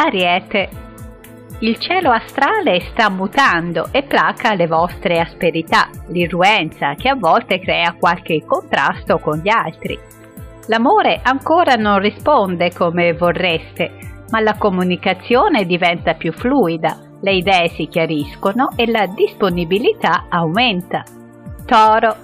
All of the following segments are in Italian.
Ariete. Il cielo astrale sta mutando e placa le vostre asperità, l'irruenza che a volte crea qualche contrasto con gli altri. L'amore ancora non risponde come vorreste, ma la comunicazione diventa più fluida, le idee si chiariscono e la disponibilità aumenta. Toro.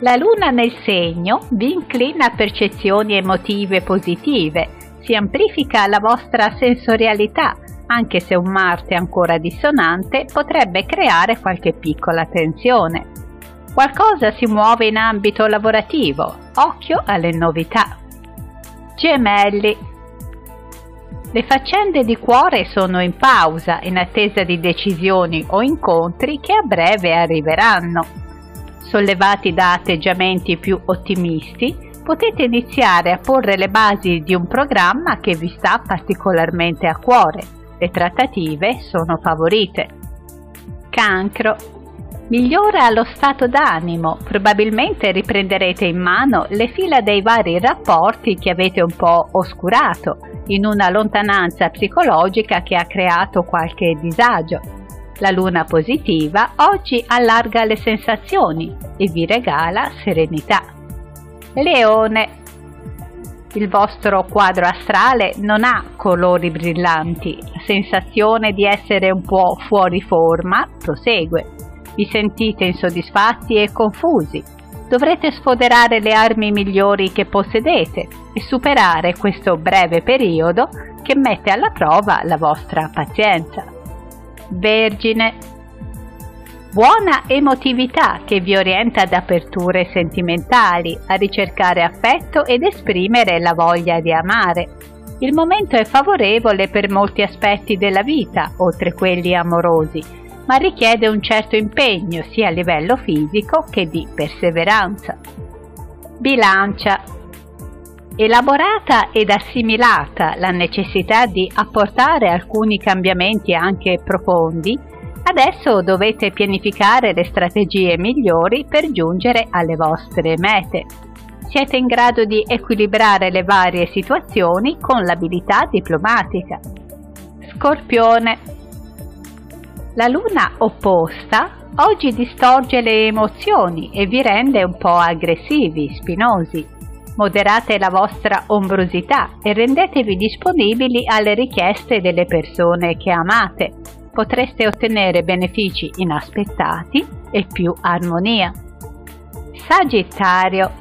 La luna nel segno vi inclina a percezioni emotive positive, si amplifica la vostra sensorialità, anche se un Marte ancora dissonante potrebbe creare qualche piccola tensione. Qualcosa si muove in ambito lavorativo, occhio alle novità. Gemelli. Le faccende di cuore sono in pausa, in attesa di decisioni o incontri che a breve arriveranno. Sollevati da atteggiamenti più ottimisti, potete iniziare a porre le basi di un programma che vi sta particolarmente a cuore. Le trattative sono favorite. Cancro. Migliora lo stato d'animo, probabilmente riprenderete in mano le fila dei vari rapporti che avete un po' oscurato in una lontananza psicologica che ha creato qualche disagio. La luna positiva oggi allarga le sensazioni e vi regala serenità. Leone. Il vostro quadro astrale non ha colori brillanti, la sensazione di essere un po' fuori forma prosegue. Vi sentite insoddisfatti e confusi, dovrete sfoderare le armi migliori che possedete e superare questo breve periodo che mette alla prova la vostra pazienza. Vergine. Buona emotività che vi orienta ad aperture sentimentali, a ricercare affetto ed esprimere la voglia di amare. Il momento è favorevole per molti aspetti della vita, oltre quelli amorosi, ma richiede un certo impegno sia a livello fisico che di perseveranza. Bilancia. Elaborata ed assimilata la necessità di apportare alcuni cambiamenti anche profondi, adesso dovete pianificare le strategie migliori per giungere alle vostre mete. Siete in grado di equilibrare le varie situazioni con l'abilità diplomatica. Scorpione la luna opposta oggi distorge le emozioni e vi rende un po' aggressivi, spinosi. Moderate la vostra ombrosità e rendetevi disponibili alle richieste delle persone che amate. Potreste ottenere benefici inaspettati e più armonia. Sagittario.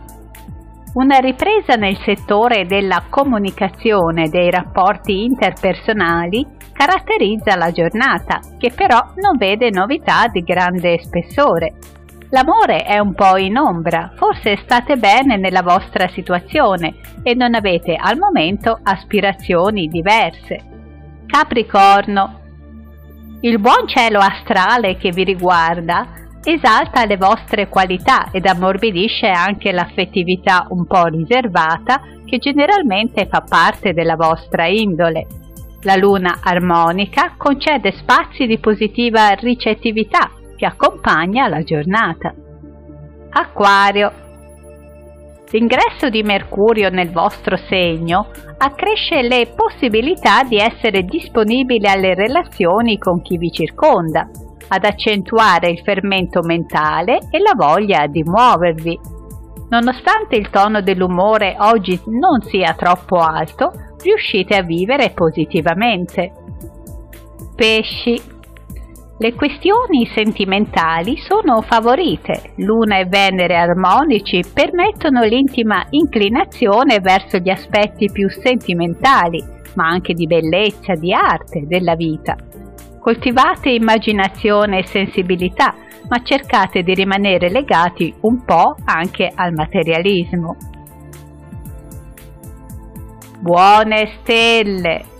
Una ripresa nel settore della comunicazione dei rapporti interpersonali caratterizza la giornata, che però non vede novità di grande spessore. L'amore è un po' in ombra, forse state bene nella vostra situazione e non avete al momento aspirazioni diverse. Capricorno. Il buon cielo astrale che vi riguarda esalta le vostre qualità ed ammorbidisce anche l'affettività un po' riservata che generalmente fa parte della vostra indole. La luna armonica concede spazi di positiva ricettività che accompagna la giornata. Acquario. L'ingresso di Mercurio nel vostro segno accresce le possibilità di essere disponibili alle relazioni con chi vi circonda, ad accentuare il fermento mentale e la voglia di muovervi. Nonostante il tono dell'umore oggi non sia troppo alto, riuscite a vivere positivamente. Pesci. Le questioni sentimentali sono favorite. Luna e Venere armonici permettono l'intima inclinazione verso gli aspetti più sentimentali, ma anche di bellezza, di arte della vita. Coltivate immaginazione e sensibilità, ma cercate di rimanere legati un po' anche al materialismo. Buone stelle!